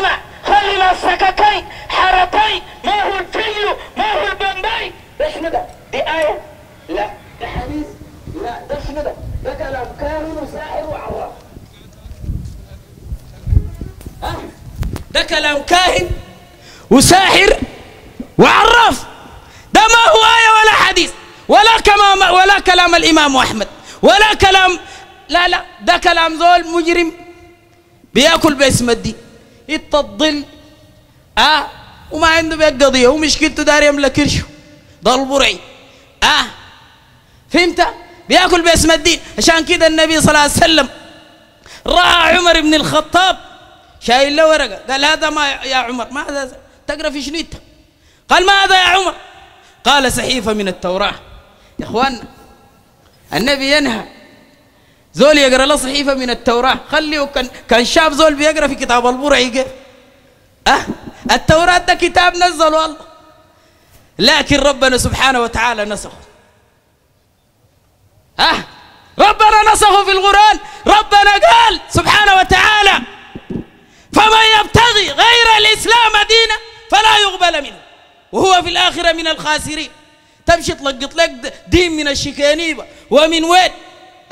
اسمع خلينا السكاكين حارتين ما هو الفيل ما هو البمبي ده شنو ده؟ دي آية؟ لا. ده حديث لا. ده شنو ده؟ ده كلام كاهن وساحر وعراف؟ ده كلام كاهن وساحر وعراف ده ما هو آية ولا حديث. ولا كلام ولا كلام الإمام أحمد. ولا كلام لا لا. ده كلام زول مجرم. بياكل باسم الدين. الظل آه وما عنده بيت قضية ومشكلته دار يملك كرشه ده البرعي آه فهمت؟ بياكل باسم الدين عشان كده النبي صلى الله عليه وسلم راى عمر بن الخطاب شايل له ورقة. قال هذا ما يا عمر ما هذا تقرأ في شنو أنت؟ قال ما هذا يا عمر؟ قال صحيفه من التوراة. يا اخواننا النبي ينهى زول يقرأ له صحيفة من التوراة. خليه كان كان شاف زول بيقرأ في كتاب البرعي أه؟ التوراة ده كتاب نزله الله لكن ربنا سبحانه وتعالى نسخه. أه؟ ربنا نسخه في القرآن. ربنا قال سبحانه وتعالى فمن يبتغي غير الإسلام دينا فلا يقبل منه وهو في الآخرة من الخاسرين. تمشي تلقط لك دين من الشكانيبة ومن وين؟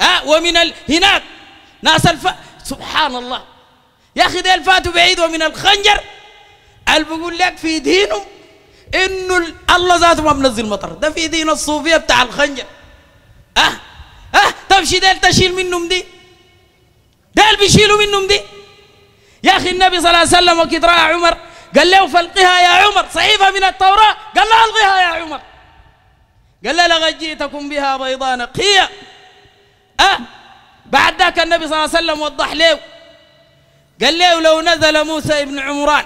ها ومن ال... هناك ناس الف سبحان الله يا أخي ديل فاتوا بعيد ومن الخنجر اللي بيقول لك في دينهم إنه ال- الله ذاته ما منزل مطر. ده في دين الصوفية بتاع الخنجر. آه آه تمشي ديل تشيل منهم دي. ديل بيشيلوا منهم دي. يا أخي النبي صلى الله عليه وسلم وكيد رأى عمر قال له فالقها يا عمر. صحيفة من التوراة؟ قال له الغها يا عمر. قال له لقد جئتكم بها بيضاء نقية. أه؟ بعد ذاك النبي صلى الله عليه وسلم وضح له قال له لو نزل موسى ابن عمران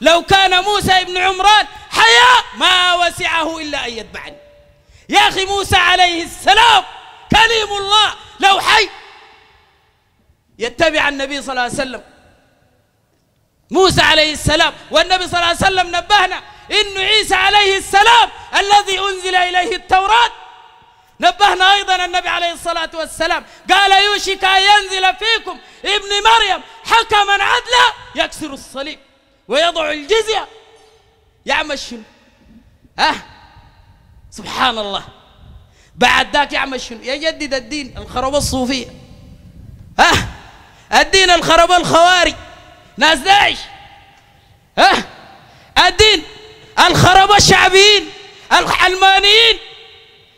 لو كان موسى ابن عمران حيا ما وسعه إلا أن يتبعني. يا أخي موسى عليه السلام كليم الله لو حي. يتبع النبي صلى الله عليه وسلم. موسى عليه السلام والنبي صلى الله عليه وسلم نبهنا إن عيسى عليه السلام الذي أنزل إليه التوراة نبهنا أيضا النبي عليه الصلاة والسلام. قال يوشك أن ينزل فيكم ابن مريم حكما عدلا يكسر الصليب ويضع الجزية. يعمل شنو؟ ها؟ سبحان الله بعد ذاك يعمل شنو؟ يجدد الدين الخرابة الصوفية ها؟ الدين الخرابة الخوارج. ناس داعش ها؟ الدين الخرابة الشعبيين العلمانيين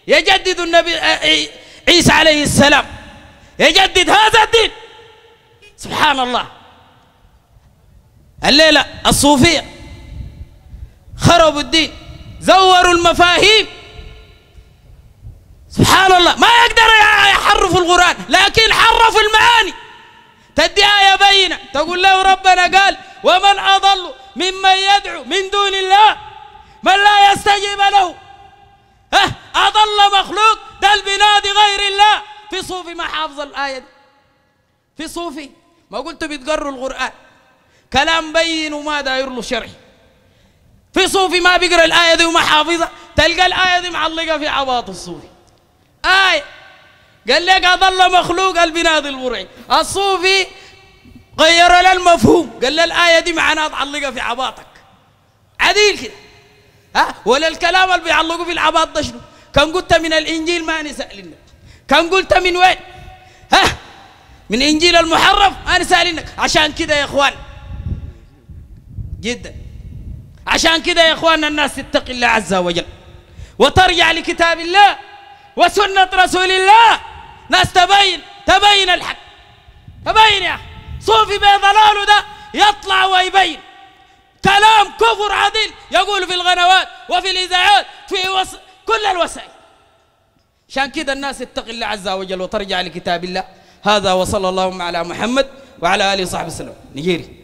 يجدد النبي عيسى عليه السلام. يجدد هذا الدين. سبحان الله الليلة الصوفية. خربوا الدين. زوروا المفاهيم. سبحان الله ما يقدر يحرفوا القرآن لكن حرفوا المعاني. تدي آية بينة تقول له ربنا قال ومن أضل ممن يدعو من دون الله من لا يستجيب له. ها أضل مخلوق؟ ده البناد غير الله. في صوفي ما حافظ الآية دي. في صوفي ما قلت بتقروا القرآن. كلام بين وما داير له شرح. في صوفي ما بيقرأ الآية دي وما حافظها. تلقى الآية دي معلقة في عباط الصوفي. آية. قال لك أضل مخلوق البناد البرعي. الصوفي غير له المفهوم. قال له الآية دي معناها تعلقها في عباطك. عديل كده. ها؟ ولا الكلام اللي بيعلقوا في العباط ده شنو؟ كان قلت من الإنجيل ما نسألنك كان قلت من وين؟ ها؟ من إنجيل المحرف ما نسألنك عشان كده يا إخوان. جدا. عشان كده يا إخوان الناس تتقي الله عز وجل. وترجع لكتاب الله وسنة رسول الله. ناس تبين تبين الحق. تبين يا أخي. صوفي بضلاله ده يطلع ويبين. كلام كفر عدل يقول في الغنوات وفي الإذاعات في وص... كل الوسائل. عشان كده الناس تتقي الله عز وجل وترجع لكتاب الله. هذا وصلى اللهم على محمد وعلى آله وصحبه وسلم. نجيري.